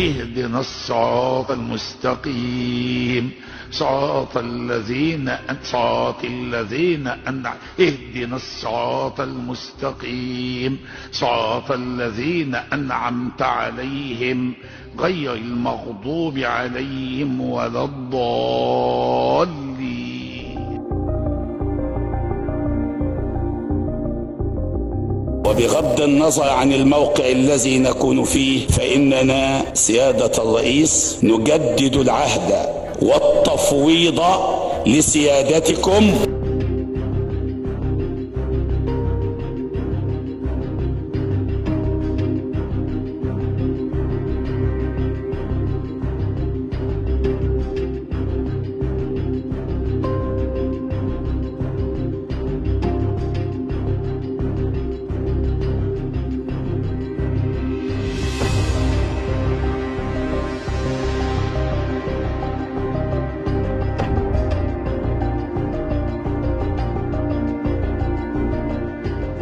اهدنا الصراط المستقيم. صراط الذين صراط الذين أنع اهدنا الصراط المستقيم. صراط الذين أنعمت عليهم غير المغضوب عليهم ولا الضالين. وبغض النظر عن الموقع الذي نكون فيه فإننا سيادة الرئيس نجدد العهد والتفويض لسيادتكم.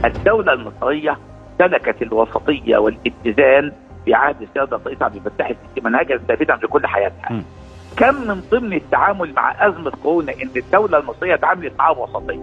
الدولة المصرية سلكت الوسطية والاتزان في عهد السيادة الرئيس عبد الفتاح السيسي منهجا ثابتا في كل حياتها. كم من ضمن التعامل مع أزمة كورونا إن الدولة المصرية تعاملت معها بوسطية.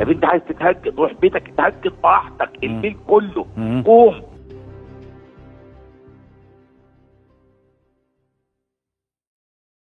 طب انت عايز تتهجد روح بيتك اتهجد براحتك الليل كله قوم